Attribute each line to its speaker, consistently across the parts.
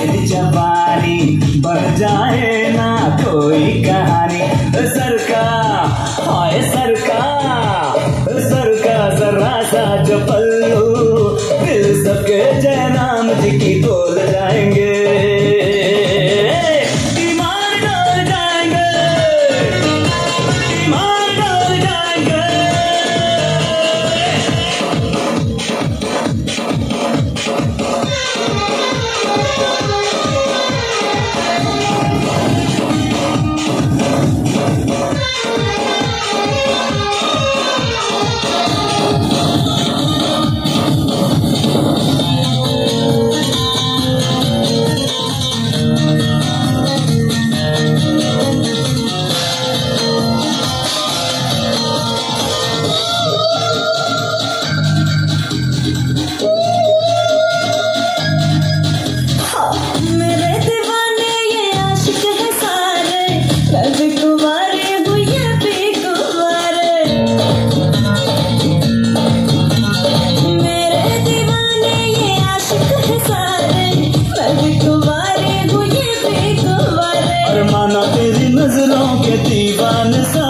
Speaker 1: सिर जवानी बढ़ जाए ना कोई कहानी। सरकार हाय सरकार सरकार जरा सा जब Oh. Sun is up.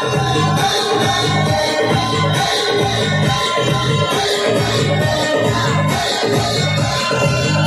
Speaker 1: Thank you.